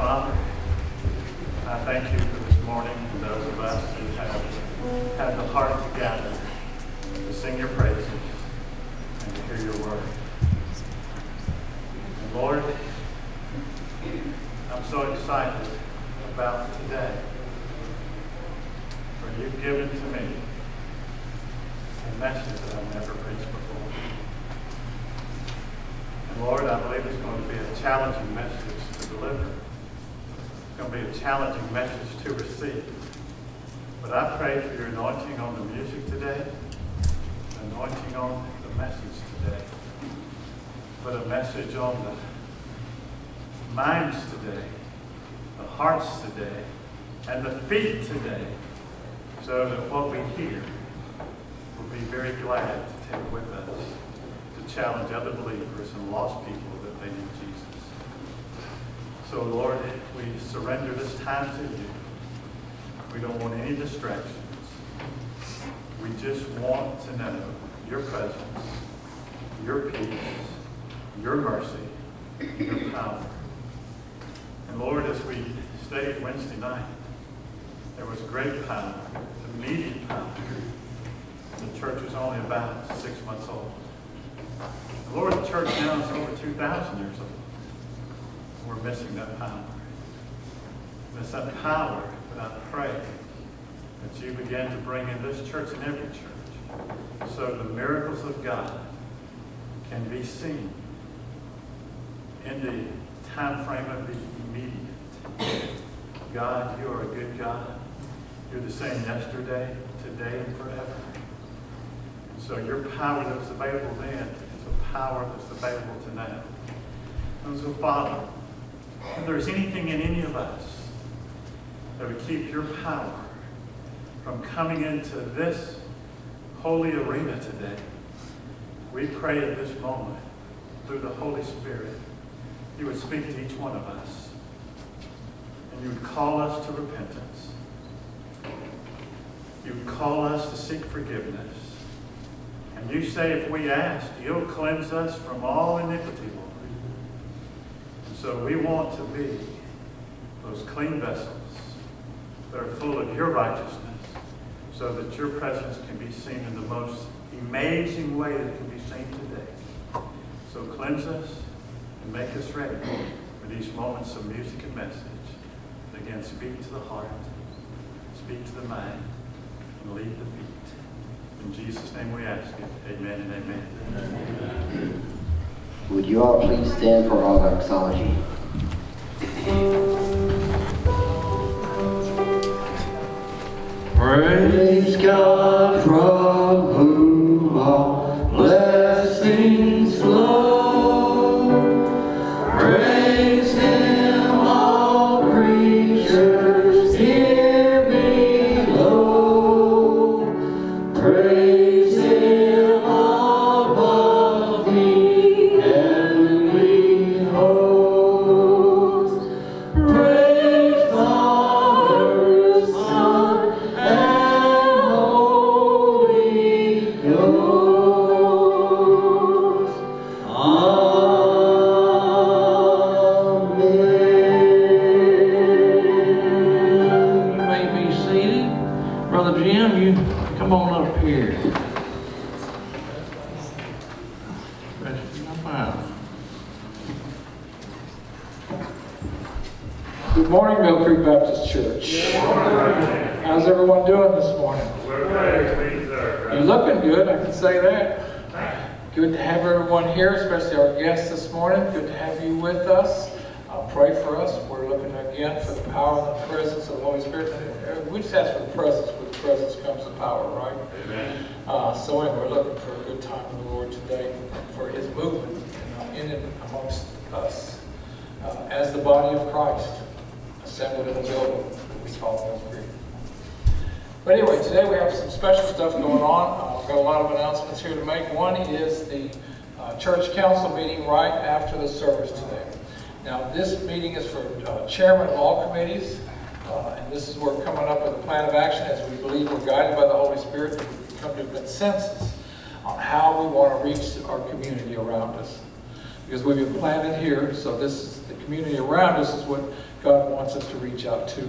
Father, I thank you for this morning those of us who have had the heart to gather to sing your praises and to hear your word. And Lord, I'm so excited about today. For you've given to me a message that I've never preached before. And Lord, I believe it's going to be a challenging message to deliver. Going to be a challenging message to receive. But I pray for your anointing on the music today, anointing on the message today, but a message on the minds today, the hearts today, and the feet today, so that what we hear will be very glad to take with us to challenge other believers and lost people that they need Jesus. So, Lord, we surrender this time to you. We don't want any distractions. We just want to know your presence, your peace, your mercy, your power. And Lord, as we stayed Wednesday night, there was great power, immediate power. The church was only about six months old. The Lord, the church now is over 2,000 years old. We're missing that power. Miss that power, but I pray that you begin to bring in this church and every church so the miracles of God can be seen in the time frame of the immediate. God, you are a good God. You're the same yesterday, today, and forever. And so your power that was available then is a power that's available to now. And so, Father, if there's anything in any of us that would keep your power from coming into this holy arena today, we pray at this moment through the Holy Spirit, you would speak to each one of us. And you would call us to repentance. You would call us to seek forgiveness. And you say if we ask, you'll cleanse us from all iniquity, so we want to be those clean vessels that are full of your righteousness so that your presence can be seen in the most amazing way that can be seen today. So cleanse us and make us ready for these moments of music and message. And again, speak to the heart, speak to the mind, and lead the feet. In Jesus' name we ask it. Amen and amen. amen. Would you all please stand for our doxology? Praise God Good morning, Mill Creek Baptist Church. How's everyone doing this morning? We're very pleased, sir. You're looking good, I can say that. Good to have everyone here, especially our guests this morning. Good to have you with us. Uh, pray for us. We're looking again for the power and the presence of the Holy Spirit. We just ask for the presence. With the presence comes the power, right? Amen. Uh, so anyway, we're looking for a good time in the Lord today, for His movement uh, in and amongst us uh, as the body of Christ, assembled in the building we call Mill Creek. But anyway, today we have some special stuff going on. Uh, I've got a lot of announcements here to make. One is the uh, church council meeting right after the service today. Now, this meeting is for uh, chairman of all committees, uh, and this is where we're coming up with a plan of action as we believe we're guided by the Holy Spirit that we come to a consensus on how we want to reach our community around us. Because we've been planted here, so this is, the community around us is what God wants us to reach out to.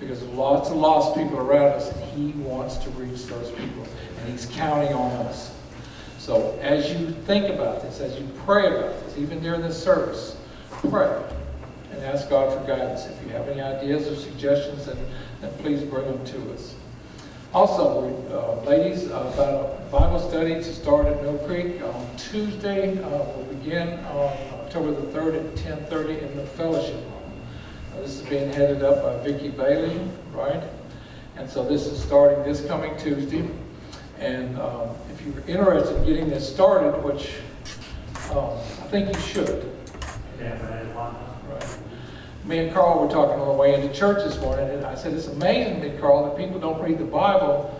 Because lots of lost people around us, and He wants to reach those people, and He's counting on us. So as you think about this, as you pray about this, even during this service, pray and ask God for guidance. If you have any ideas or suggestions, then, then please bring them to us. Also, uh, ladies, Bible study to start at Mill Creek on Tuesday. Uh, We'll begin on October the 3rd at 10:30 in the fellowship room. Uh, This is being headed up by Vicki Bailey, right? And so this is starting this coming Tuesday. And um, if you're interested in getting this started, which um, I think you should, Yeah, but I want Right. Me and Carl were talking on the way into church this morning, and I said, it's amazing, me, Carl, that people don't read the Bible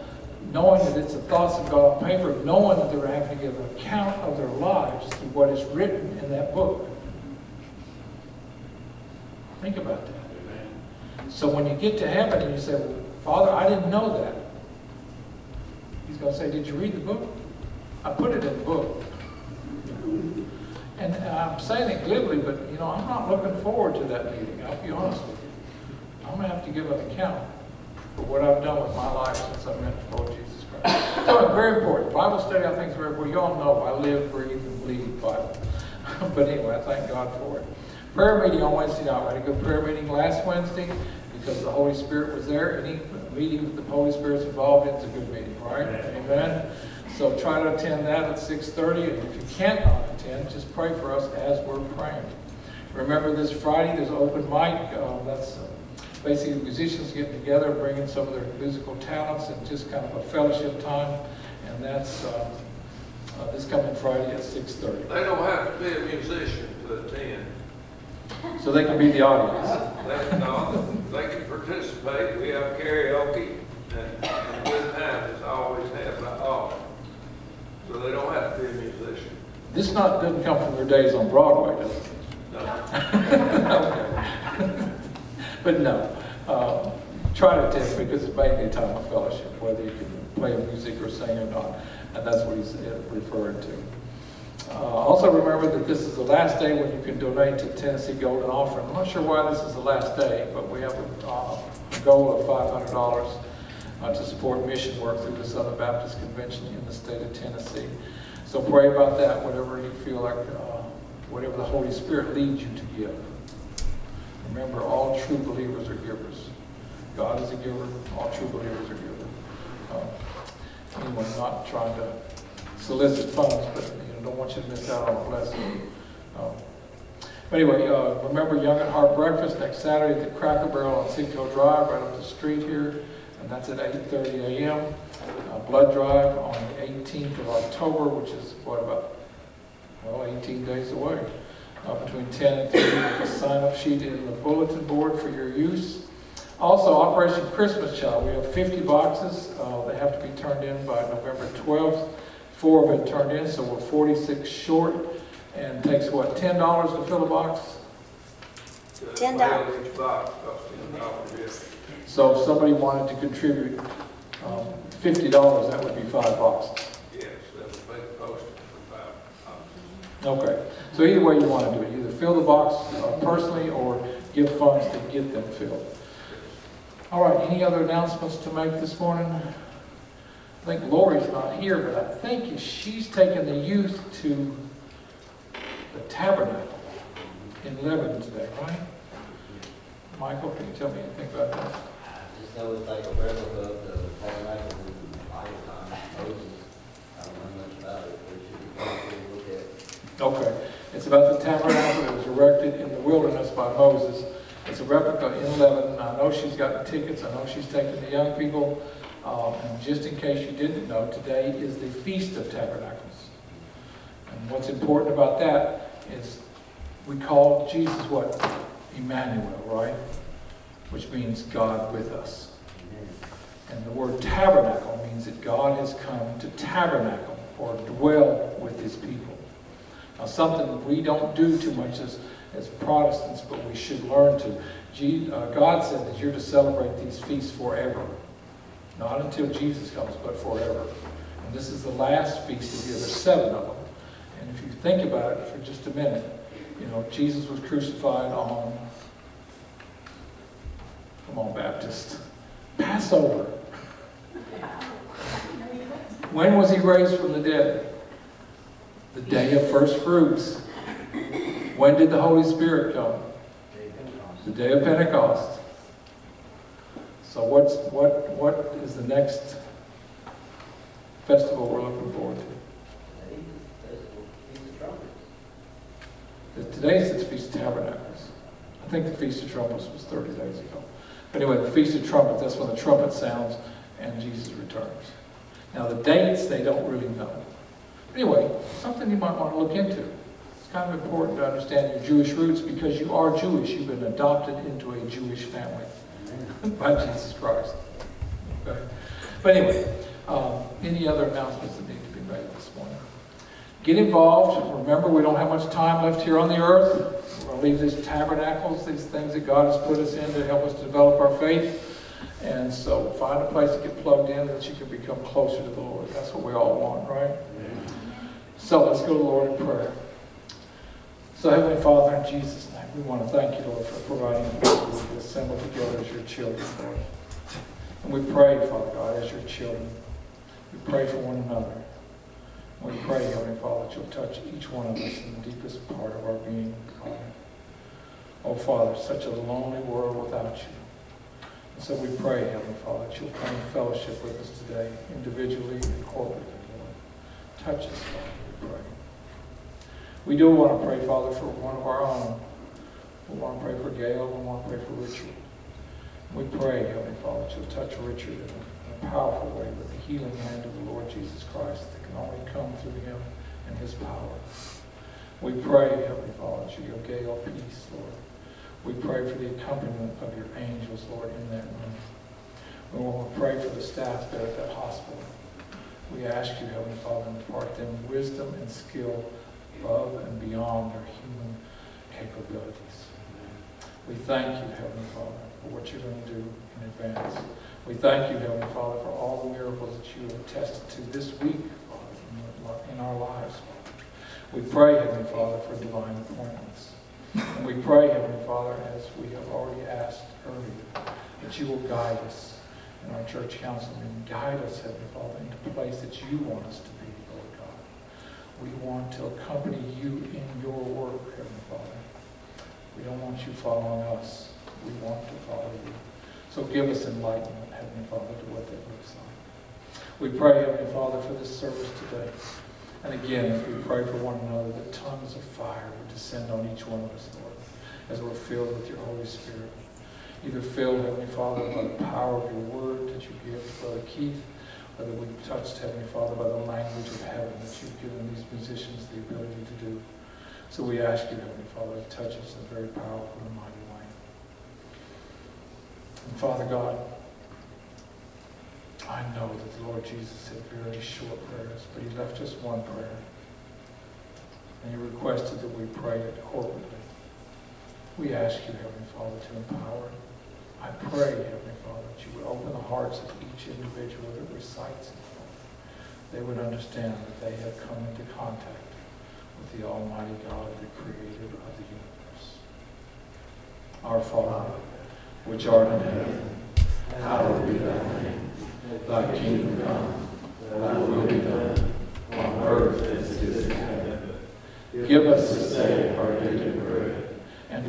knowing that it's the thoughts of God on paper, knowing that they're having to give an account of their lives through what is written in that book. Think about that. So when you get to heaven and you say, well, Father, I didn't know that. He's going to say, did you read the book? I put it in the book. And I'm saying it glibly, but, you know, I'm not looking forward to that meeting, I'll be honest with you. I'm gonna have to give an account for what I've done with my life since I met the Lord Jesus Christ. So it's very important. Bible study, I think, is very important. You all know I live, breathe, and bleed Bible. But anyway, I thank God for it. Prayer meeting on Wednesday night. We had a good prayer meeting last Wednesday because the Holy Spirit was there. Any meeting with the Holy Spirit's involved in is a good meeting, right? Amen? So try to attend that at 6:30, and if you can't attend, just pray for us as we're praying. Remember this Friday, there's open mic, uh, that's basically musicians getting together, bringing some of their musical talents, and just kind of a fellowship time, and that's uh, uh, this coming Friday at 6:30. They don't have to be a musician to attend. So they can be the audience. They, no, they can participate. We have karaoke and, and good time as I always have, I always. So they don't have to be a musician. This not, doesn't come from their days on Broadway, does it? No. Okay. But no, uh, try to attend because it's mainly a time of fellowship, whether you can play music or sing or not, and that's what he's uh, referring to. Uh, Also remember that this is the last day when you can donate to Tennessee Golden Offering. I'm not sure why this is the last day, but we have a uh, goal of $500 uh, to support mission work through the Southern Baptist Convention in the state of Tennessee. So pray about that, whatever you feel like, uh, whatever the Holy Spirit leads you to give. Remember, all true believers are givers. God is a giver, all true believers are givers. Um, Anyway, not trying to solicit funds, but, you know, don't want you to miss out on a blessing. Um, but Anyway, uh, remember Young at Heart Breakfast next Saturday at the Cracker Barrel on Cinco Drive, right up the street here, and that's at 8:30 a.m. Uh, Blood Drive on the 18th of October, which is, what, about, well, 18 days away uh, between 10 and 3. There's a sign-up sheet in the bulletin board for your use. Also, Operation Christmas Child, we have 50 boxes. Uh, They have to be turned in by November 12th. Four have been turned in, so we're 46 short. And it takes, what, $10 to fill a box? Ten dollars. Each box costs ten dollars, yes. So if somebody wanted to contribute um, $50, that would be five boxes. Yes, that would make the postage for five dollars. Okay, so either way you want to do it, either fill the box personally or give funds to get them filled. All right, any other announcements to make this morning? I think Lori's not here, but I think she's taking the youth to the tabernacle in Lebanon today, right? Michael, can you tell me anything about that? Just know it's like a replica of the tabernacle in the Bible time, Moses. I don't know much about it, but it should be pretty to look at. Okay, it's about the tabernacle that was erected in the wilderness by Moses. It's a replica in Lebanon. I know she's gotten tickets, I know she's taking the young people. Um, and just in case you didn't know, today is the Feast of Tabernacles. And what's important about that is we call Jesus what? Emmanuel, right? Which means God with us. And the word tabernacle means that God has come to tabernacle or dwell with his people. Now, something we don't do too much as, as Protestants, but we should learn to. Uh, God said that you're to celebrate these feasts forever. Not until Jesus comes, but forever. And this is the last feast of the. There's seven of them. And if you think about it for just a minute, You know, Jesus was crucified on, come on, Baptist, Passover. When was he raised from the dead? The day of first fruits. When did the Holy Spirit come? The day of Pentecost. So what's, what, what is the next festival we're looking forward to? Today's the Feast of Tabernacles. I think the Feast of Trumpets was 30 days ago. But anyway, the Feast of Trumpets, that's when the trumpet sounds and Jesus returns. Now the dates, they don't really know. Anyway, something you might want to look into. It's kind of important to understand your Jewish roots because you are Jewish. You've been adopted into a Jewish family by Jesus Christ. Okay? But anyway, um, any other announcements that need to be made this morning? Get involved. Remember, we don't have much time left here on the earth. We're going to leave these tabernacles, these things that God has put us in to help us develop our faith. And so find a place to get plugged in that you can become closer to the Lord. That's what we all want, right? So let's go to the Lord in prayer. So Heavenly Father, in Jesus' name, we want to thank you, Lord, for providing us to assemble together as your children, Lord. And we pray, Father God, as your children. We pray for one another. We pray, Heavenly Father, that you'll touch each one of us in the deepest part of our being, Father. Oh, Father, such a lonely world without you. And so we pray, Heavenly Father, that you'll come and fellowship with us today, individually and corporately, Lord. Touch us, Father, pray. We do want to pray, Father, for one of our own. We want to pray for Gail. We want to pray for Richard. We pray, Heavenly Father, you'll touch Richard in a powerful way with the healing hand of the Lord Jesus Christ that can only come through him and his power. We pray, Heavenly Father, that you'll give Gail peace, Lord. We pray for the accompaniment of your angels, Lord, in that room. We want to pray for the staff there at that hospital. We ask you, Heavenly Father, impart them wisdom and skill above and beyond their human capabilities. We thank you, Heavenly Father, for what you're going to do in advance. We thank you, Heavenly Father, for all the miracles that you have attested to this week, Father, in our lives. Father. We pray, Heavenly Father, for divine appointments. And we pray, Heavenly Father, as we have already asked earlier, that you will guide us in our church council and guide us, Heavenly Father, into the place that you want us to be, Lord God. We want to accompany you in your work, Heavenly Father. We don't want you following us. We want to follow you. So give us enlightenment, Heavenly Father, to what that looks like. We pray, Heavenly Father, for this service today. And again, we pray for one another, that tongues of fire would descend on each one of us, Lord, as we're filled with your Holy Spirit. Either filled, Heavenly Father, by the power of your word that you give Brother Keith, or that we touched, Heavenly Father, by the language of heaven that you've given these musicians the ability to do. So we ask you, Heavenly Father, to touch us in a very powerful and mighty way. And Father God, I know that the Lord Jesus said very short prayers, but he left us one prayer. And he requested that we pray it corporately. We ask you, Heavenly Father, to empower. I pray, Heavenly Father, that you would open the hearts of each individual that recites it. They would understand that they have come into contact with the Almighty God, the Creator of the universe. Our Father, which art in heaven, hallowed be thy name. Thy kingdom come, thy will be done, on earth as it is in heaven. Give us this day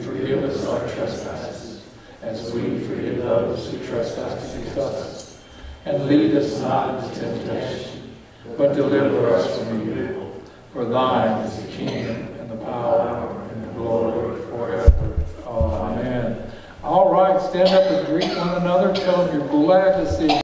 forgive us our trespasses, as we forgive those who trespass against us. And lead us not into temptation, but deliver us from evil. For thine is the kingdom, and the power, and the glory forever. Amen. All right, stand up and greet one another. Tell them you're glad to see